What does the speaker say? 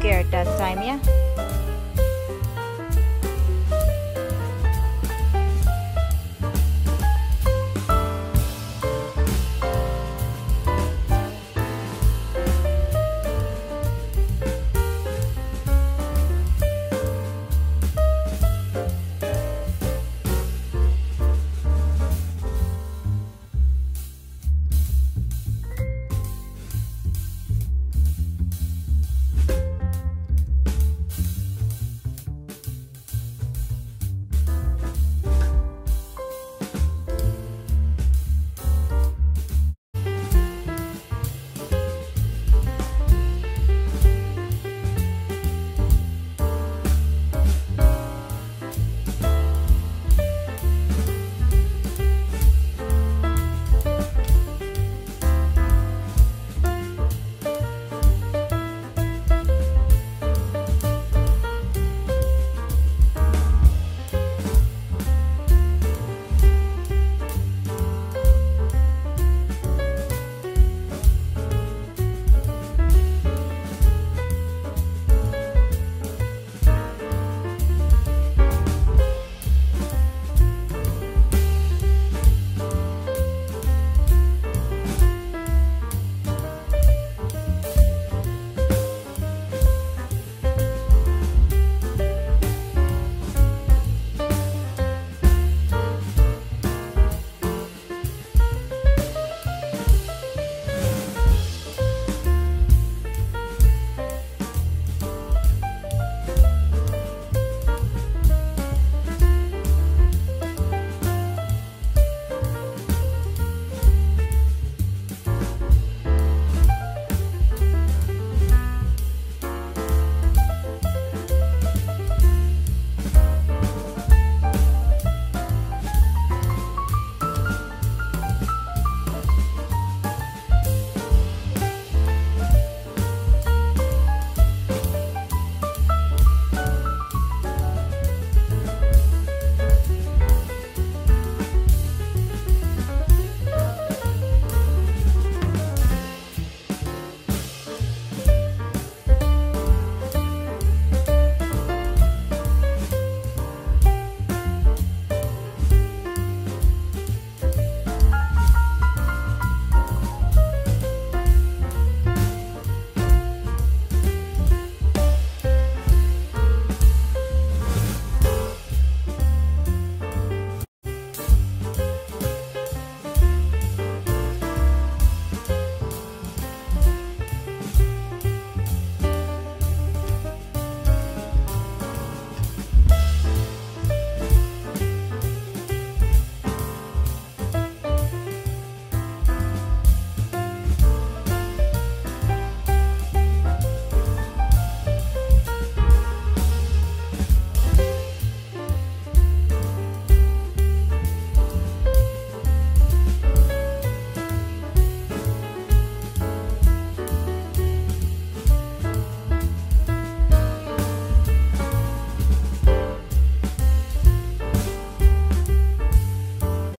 scared that time, yeah?